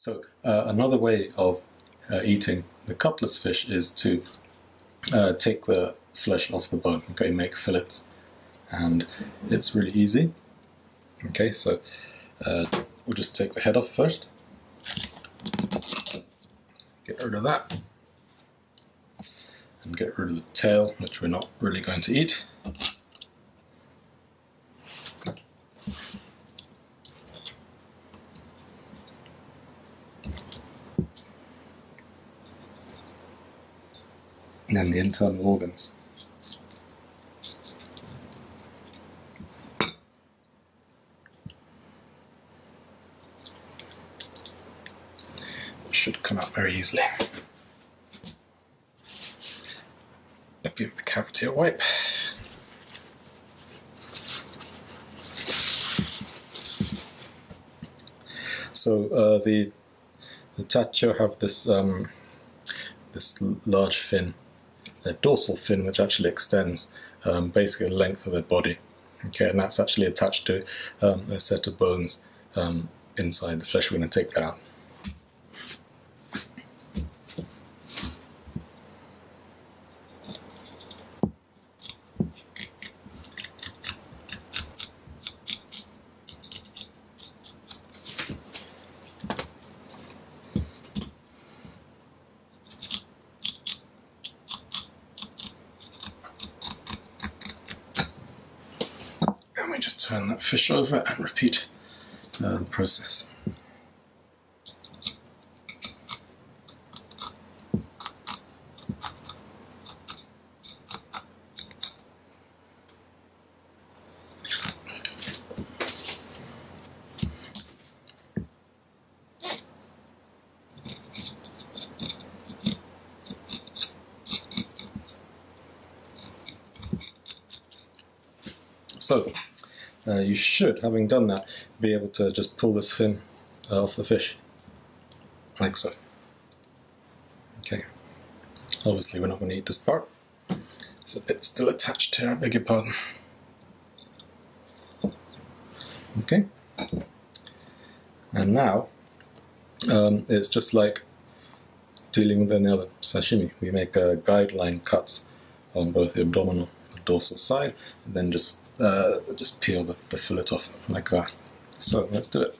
So uh, another way of uh, eating the cutlass fish is to uh, take the flesh off the bone. Okay, make fillets, and it's really easy. Okay, so uh, we'll just take the head off first. Get rid of that, and get rid of the tail, which we're not really going to eat. And the internal organs. It should come out very easily. Give the cavity a wipe. So uh, the the tachiuo have this um, this large fin their dorsal fin, which actually extends um, basically the length of their body. Okay, and that's actually attached to um, a set of bones um, inside the flesh. We're going to take that out. And we just turn that fish over and repeat uh, the process. So, you should, having done that, be able to just pull this fin uh, off the fish, like so. Okay. Obviously, we're not going to eat this part. So it's still attached here. I beg your pardon. Okay. And now, um, it's just like dealing with any other sashimi. We make uh, guideline cuts on both the abdominal dorsal side, and then just uh, just peel the, the fillet off like that. So let's do it.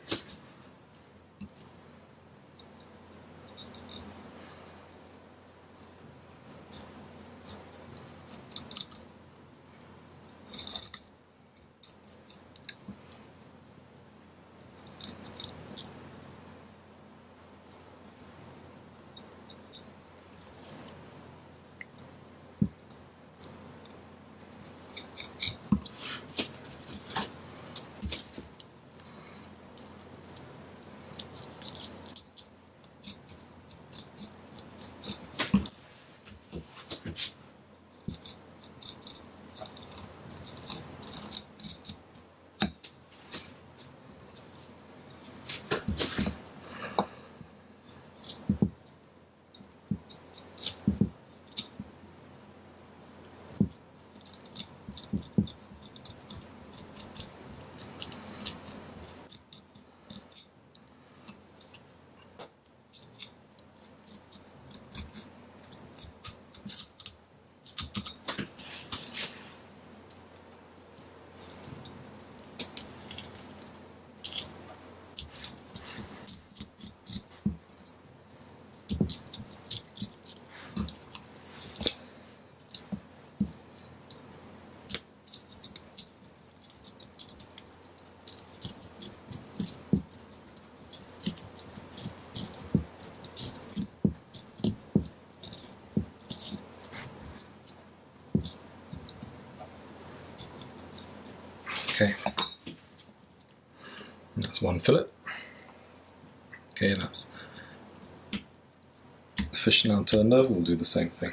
Okay, one fillet. Okay, that's fish now turned over. We'll do the same thing.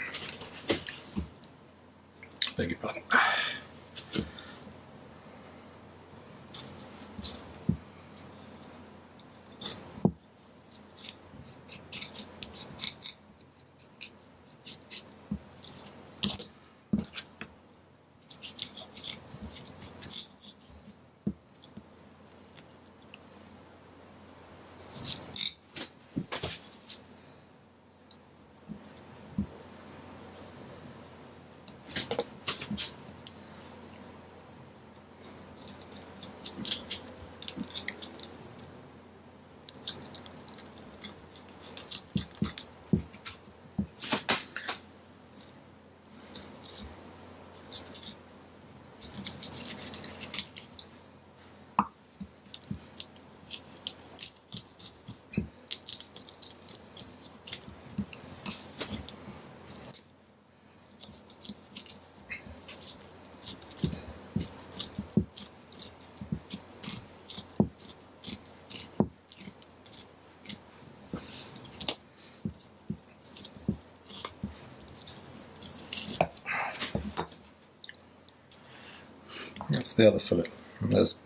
The other fillet. And there's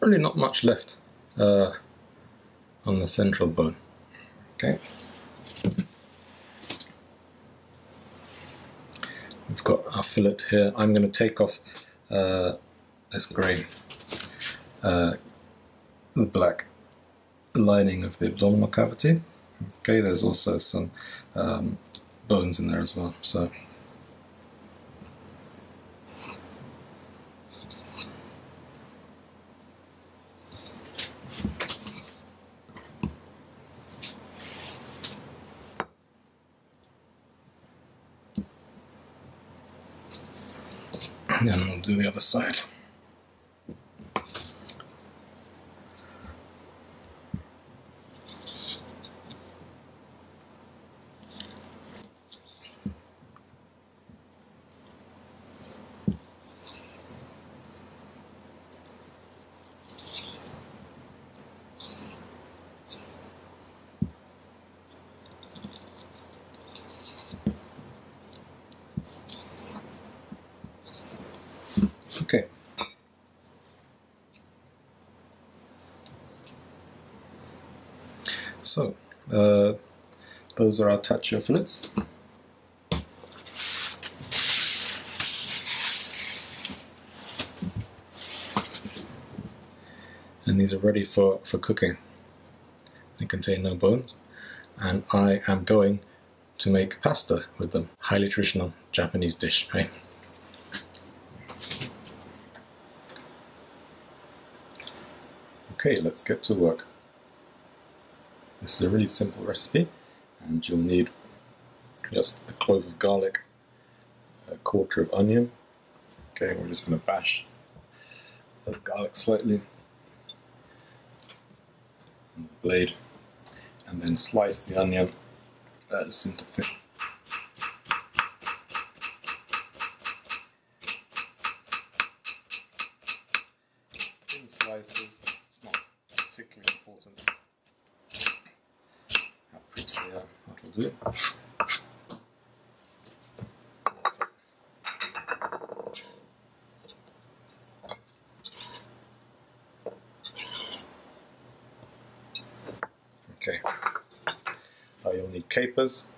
really not much left uh, on the central bone. Okay. We've got our fillet here. I'm going to take off uh, this grey, uh, the black lining of the abdominal cavity. Okay, there's also some um, bones in there as well. So. And then we'll do the other side. Okay. So, uh, those are our tachiuo fillets. And these are ready for, for cooking. They contain no bones. And I am going to make pasta with them. Highly traditional Japanese dish, right? Okay, let's get to work. This is a really simple recipe, and you'll need just a clove of garlic, a quarter of onion. Okay, we're just going to bash the garlic slightly on the blade, and then slice the onion uh, just into thin slices. It's not particularly important how pretty they are. That'll do. Okay. Uh, you'll need capers.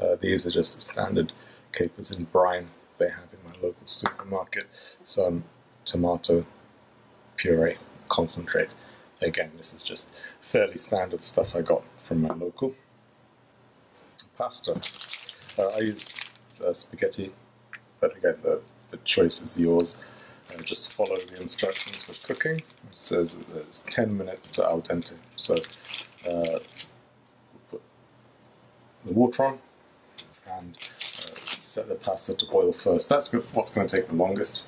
Uh, these are just the standard capers in brine they have in my local supermarket. Some tomato puree concentrate. Again, this is just fairly standard stuff I got from my local. Pasta. Uh, I use uh, spaghetti, but again, the, the choice is yours. Uh, just follow the instructions for cooking. It says it's 10 minutes to al dente. So, uh, put the water on and uh, set the pasta to boil first. That's what's going to take the longest.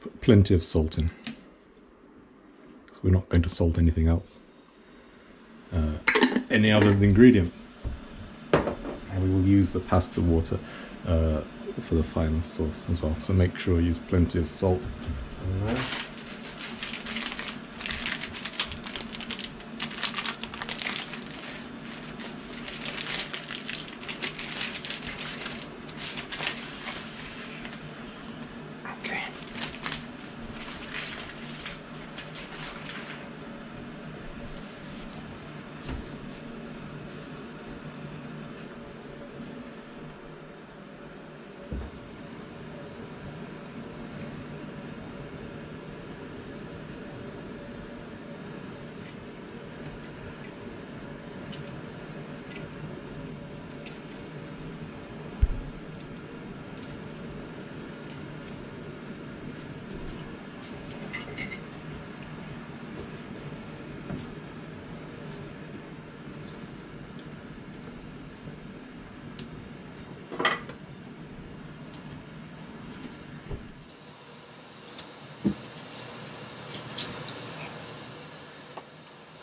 Put plenty of salt in. So we're not going to salt anything else. Uh, any other ingredients. And we will use the pasta water uh, for the final sauce as well. So make sure you use plenty of salt.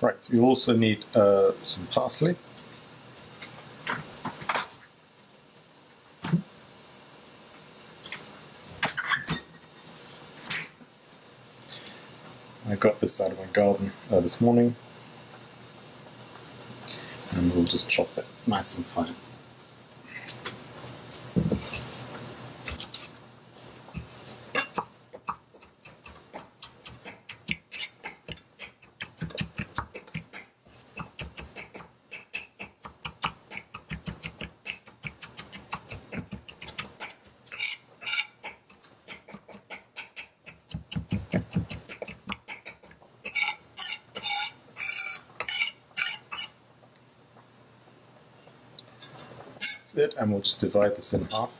Right, you also need uh, some parsley. I got this out of my garden uh, this morning, and we'll just chop it nice and fine. It, and we'll just divide this in half.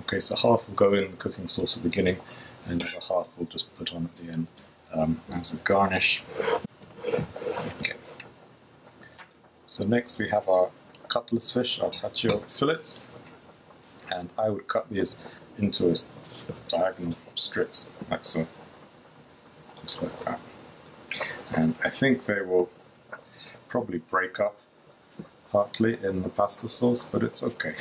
Okay, so half will go in the cooking sauce at the beginning, and the other half we'll just put on at the end um, as a garnish. Okay. So next we have our cutlass fish, our tachiuo fillets, and I would cut these into a diagonal strips, like so, just like that. And I think they will probably break up partly in the pasta sauce, but it's okay.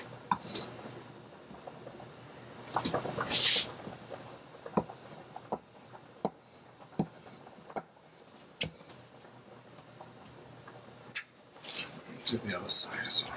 To the other side as well.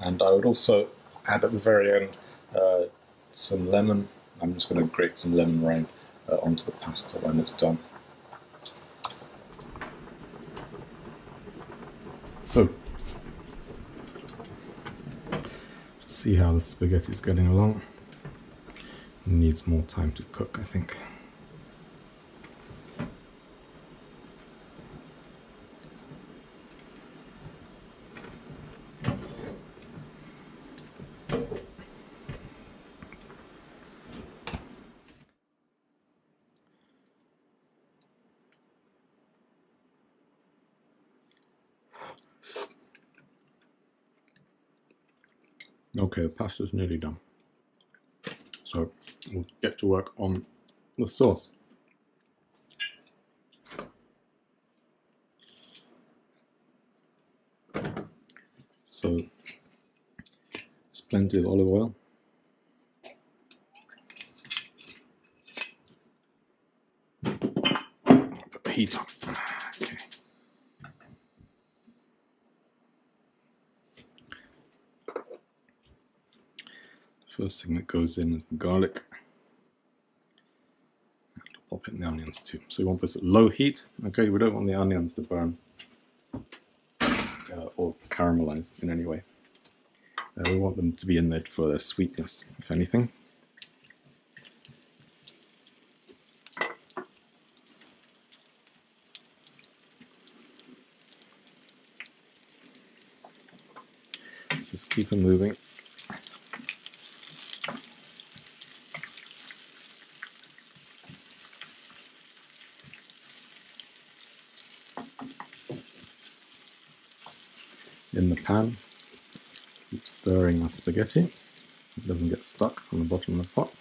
And I would also add at the very end uh, some lemon. I'm just going to grate some lemon rind uh, onto the pasta when it's done. So, see how the spaghetti is getting along. needs more time to cook, I think. Okay, the pasta's nearly done. So we'll get to work on the sauce. So there's plenty of olive oil. Put the heat on. Okay. First thing that goes in is the garlic. And I'll pop it in the onions too. So we want this at low heat. Okay, we don't want the onions to burn uh, or caramelize in any way. Uh, we want them to be in there for their sweetness, if anything. Just keep them moving. in the pan. Keep stirring our spaghetti. It doesn't get stuck on the bottom of the pot.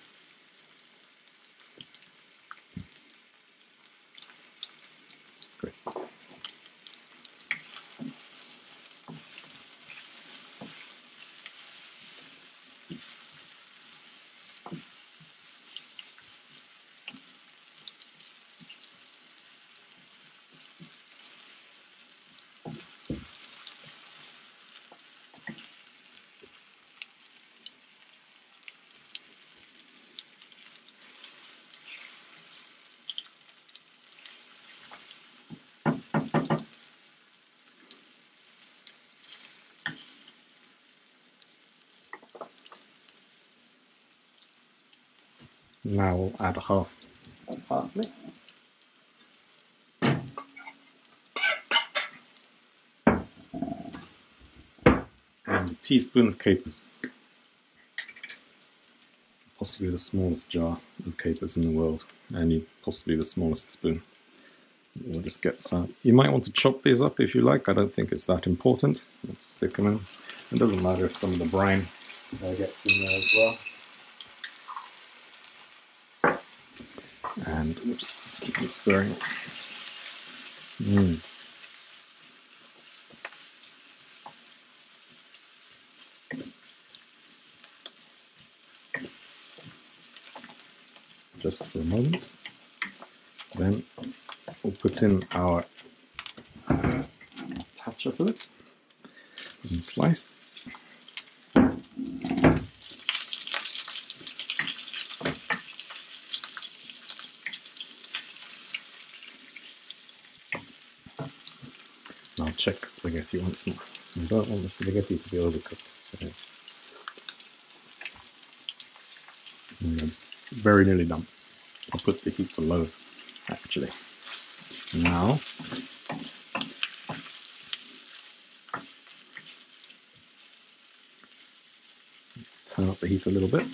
Now we'll add a half parsley. And a teaspoon of capers. Possibly the smallest jar of capers in the world, and possibly the smallest spoon. We'll just get some. You might want to chop these up if you like. I don't think it's that important. We'll stick them in. It doesn't matter if some of the brine gets in there as well and we'll just keep it stirring. Mm. Just for a moment. Then we'll put in our uh, tachiuo fillets sliced. And check spaghetti once more. You don't want the spaghetti to be overcooked. Okay. Mm, very nearly done. I'll put the heat to low, actually. Now, turn up the heat a little bit,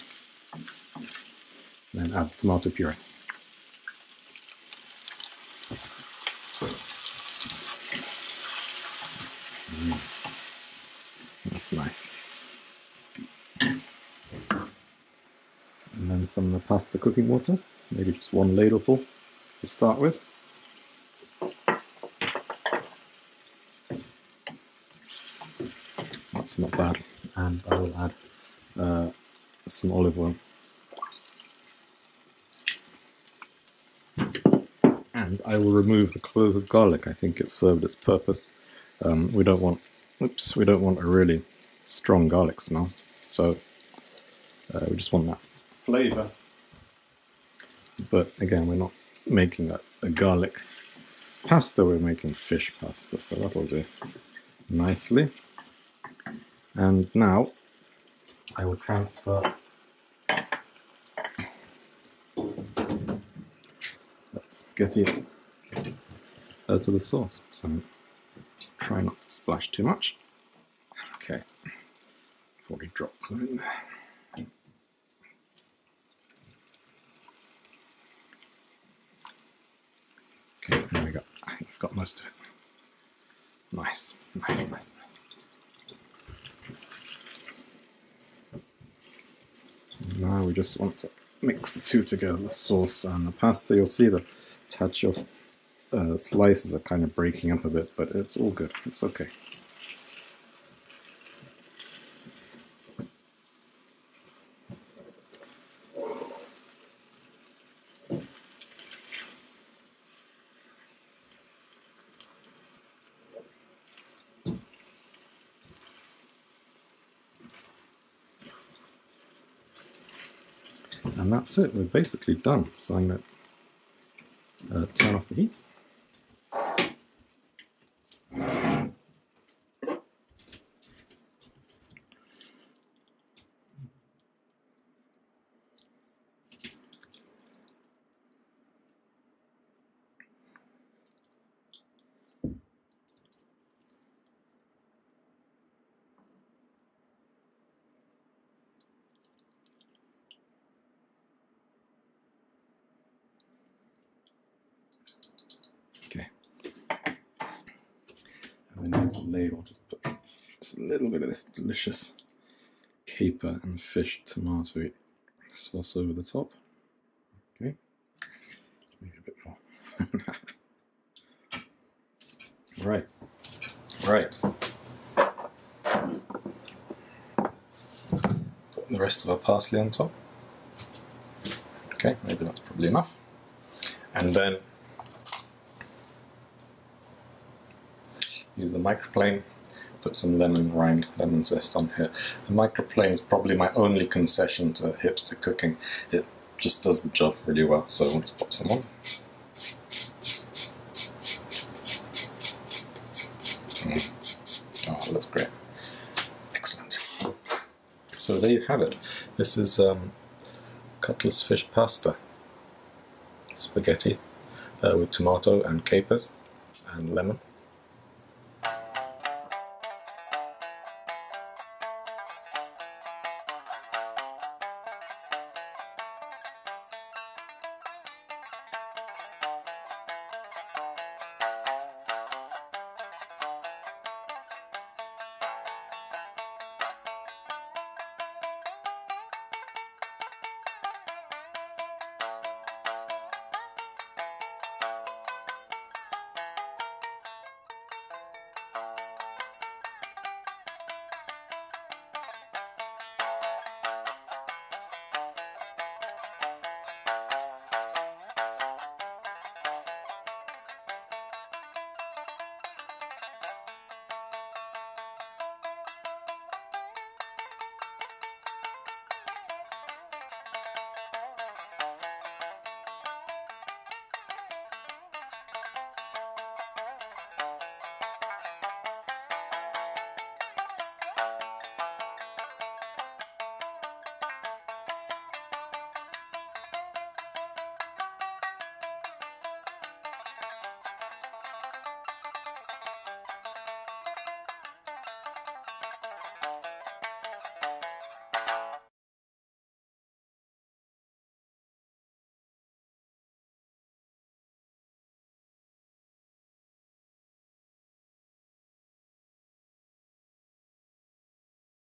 then add tomato puree. Mm. That's nice. And then some of the pasta cooking water, maybe just one ladleful to start with. That's not bad. And I will add uh, some olive oil. And I will remove the clove of garlic. I think it served its purpose. Um, we don't want, oops, we don't want a really strong garlic smell. So uh, we just want that flavor. But again, we're not making a, a garlic pasta, we're making fish pasta. So that'll do nicely. And now I will transfer that spaghetti uh, to the sauce. So try not to splash too much. Okay, dropped some in. Okay, there we go. I think I've got most of it. Nice, nice, nice, nice. Now we just want to mix the two together, the sauce and the pasta. You'll see the touch of uh, slices are kind of breaking up a bit, but it's all good. It's okay. And that's it, we're basically done. So I'm going to uh, turn off the heat. Okay. Then use a just put just a little bit of this delicious caper and fish tomato sauce over the top. Okay. Maybe a bit more. right. Right. Put the rest of our parsley on top. Okay, maybe that's probably enough. And then use the microplane, put some lemon rind, lemon zest on here. The microplane is probably my only concession to hipster cooking. It just does the job really well, so I'll just pop some on. Mm. Oh, looks great. Excellent. So there you have it. This is um, cutlass fish pasta. Spaghetti uh, with tomato and capers and lemon.